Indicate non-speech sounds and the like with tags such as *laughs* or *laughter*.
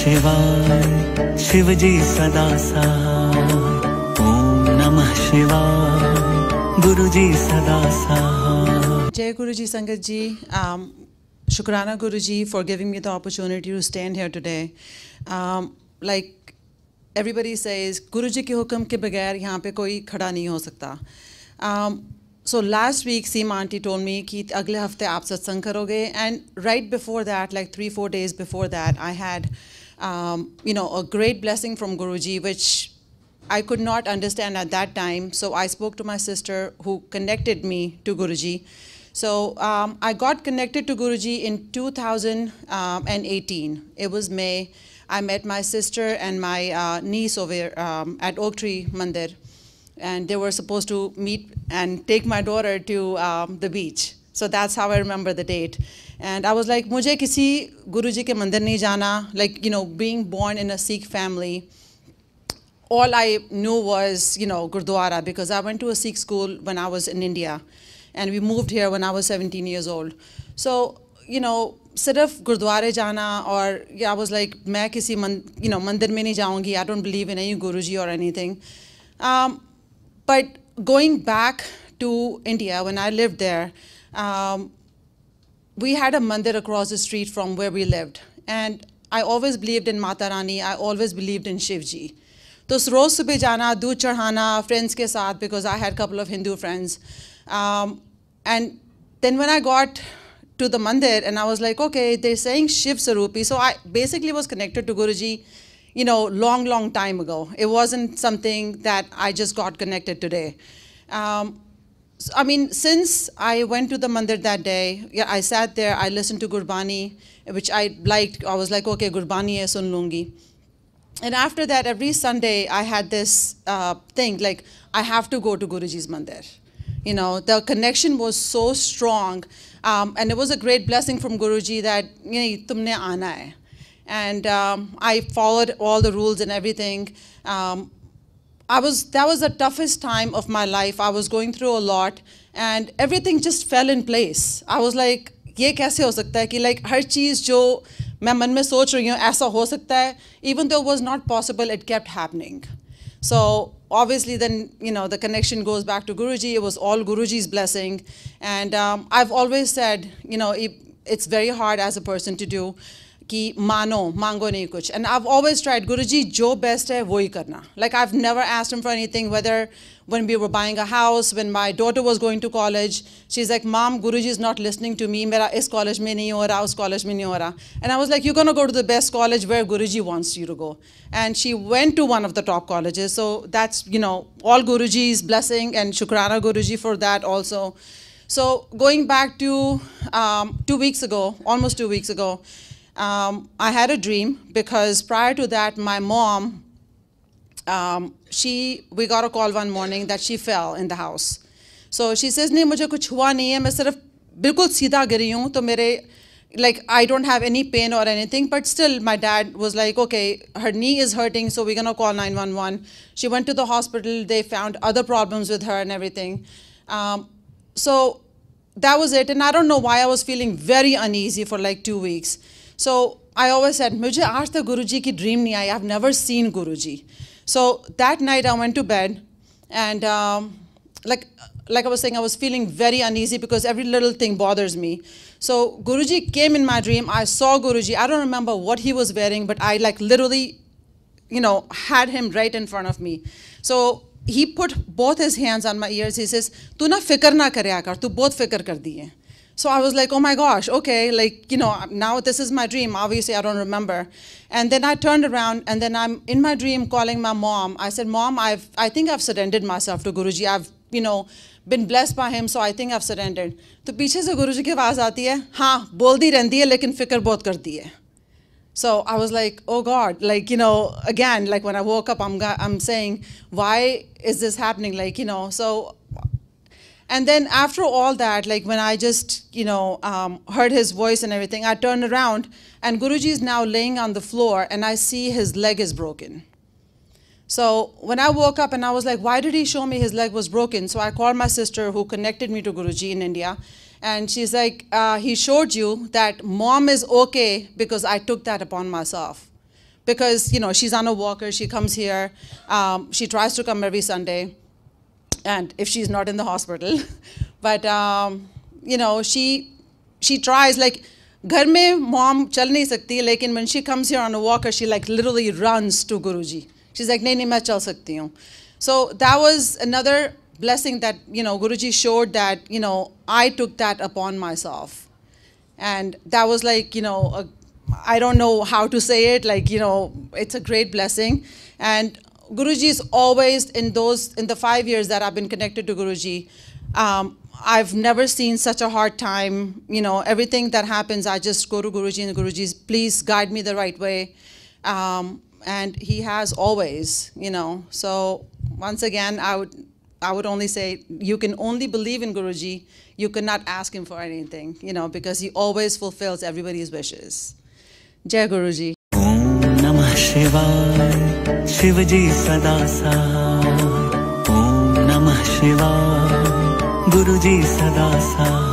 शिवाय शिवजी सदा सहाय। ओम नमः शिवाय गुरुजी सदा सहाय। जय गुरुजी संगत जी um, शुक्राना Guruji for giving me the opportunity to stand here today like everybody says guru ji के हुक्म के बगैर यहाँ पे कोई खड़ा नहीं हो सकता। So last week C aunty told me कि अगले हफ़्ते आप सत्संग करोगे and right before that like three four days before that I had um, you know, a great blessing from Guruji, which I could not understand at that time. So I spoke to my sister who connected me to Guruji. So um, I got connected to Guruji in 2018. It was May. I met my sister and my uh, niece over um, at Oak Tree Mandir. And they were supposed to meet and take my daughter to um, the beach. So that's how I remember the date. And I was like, मुझे किसी गुरुजी के मंदिर नहीं जाना. Like, you know, being born in a Sikh family, all I knew was, you know, Gurdwara because I went to a Sikh school when I was in India and we moved here when I was 17 years old. So, you know, सिर्फ गुरुद्वारे जाना और yeah, I was like मैं किसी मन, you know, मंदिर में नहीं जाऊंगी I don't believe in any Guruji or anything. Um, but going back to India when I lived there, um, we had a mandir across the street from where we lived. And I always believed in Mata Rani. I always believed in Shivji. तो रोज़ सुबह जाना दूध चढ़ाना friends के साथ because I had couple of Hindu friends and then when I got to the mandir and I was like, okay, they're saying Shiv Sarupi. So I basically was connected to Guruji, you know, long, long time ago. It wasn't something that I just got connected today. Um, I mean, since I went to the mandir that day, yeah, I sat there, I listened to Gurbani, which I liked. I was like, okay, Gurbani hai sun lungi. And after that, every Sunday, I had this uh, thing like, I have to go to Guruji's mandir. You know, the connection was so strong. Um, and it was a great blessing from Guruji that, you know, tumne aana hai. And um, I followed all the rules and everything. Um, I was, that was the toughest time of my life. I was going through a lot and everything just fell in place. I was like, ये कैसे हो सकता है कि like हर चीज़ जो मैं मन में सोच रही हूँ ऐसा हो सकता है even though it was not possible it kept happening so obviously then you know the connection goes back to Guruji it was all Guruji's blessing and um, I've always said you know it, it's very hard as a person to do कि मानो मांगो नहीं कुछ and I've always tried Guruji जो best है वो ही करना like I've never asked him for anything whether when we were buying a house when my daughter was going to college she's like mom Guruji is not listening to me मेरा इस college में नहीं हो रहा उस college में नहीं हो रहा and I was like you're gonna go to the best college where Guruji wants you to go and she went to one of the top colleges so that's you know all Guruji's blessing and Shukrana Guruji for that also so going back to um, two weeks ago almost two weeks ago um, I had a dream because prior to that, my mom, um, she, we got a call one morning that she fell in the house. So she says, नहीं मुझे कुछ हुआ नहीं है मैं सिर्फ बिल्कुल सीधा गिरी हूँ तो मेरे like I don't have any pain or anything, but still my dad was like, okay, her knee is hurting, so we're gonna call 911. She went to the hospital, they found other problems with her and everything. Um, so that was it, and I don't know why I was feeling very uneasy for like two weeks. So I always said, Mujhe aaj tak Guruji ki dream ni. I've never seen Guruji. So that night I went to bed and um, like, like I was saying, I was feeling very uneasy because every little thing bothers me. So Guruji came in my dream. I saw Guruji. I don't remember what he was wearing, but I like literally, you know, had him right in front of me. So he put both his hands on my ears. He says, "Tu na fikar na karya kar. Tu both fikar kar diye." So I was like, oh my gosh, okay, like, you know, now this is my dream. Obviously, I don't remember. And then I turned around and then I'm in my dream calling my mom. I said, Mom, I've, I think I've surrendered myself to Guruji. I've, you know, been blessed by him, so I think I've surrendered. तो पीछे से गुरुजी की आवाज़ आती है हाँ बोलती रहती है लेकिन फिक्र बहुत करती है so I was like, oh God, like, you know, again, like when I woke up, I'm, I'm saying, why is this happening? Like, you know, so and then after all that, like when I just, you know, um, heard his voice and everything, I turned around and Guruji is now laying on the floor and I see his leg is broken. So when I woke up and I was like, why did he show me his leg was broken? So I called my sister who connected me to Guruji in India. And she's like, uh, he showed you that mom is okay because I took that upon myself. because you know she's on a walker. She comes here. Um, she tries to come every Sunday, and if she's not in the hospital. *laughs* but um, you know, she she tries like. घर में mom चल नहीं सकती लेकिन when she comes here on a walker she like literally runs to Guruji. She's like नहीं नहीं मैं चल सकती हूँ. So that was another blessing that you know Guruji showed that you know I took that upon myself, and that was like you know I don't know how to say it like you know it's a great blessing, and Guruji is always in those in the five years that I've been connected to Guruji. Um, I've never seen such a hard time. You know, everything that happens, I just go to Guruji and Guruji, please guide me the right way. Um, and he has always, you know. So once again, I would, I would only say you can only believe in Guruji. You cannot ask him for anything, you know, because he always fulfills everybody's wishes. Jai Guruji. Om Namah Shivaya. Shivji सदा सहाय ॐ नमः शिवाय। गुरुजी सदा सहाय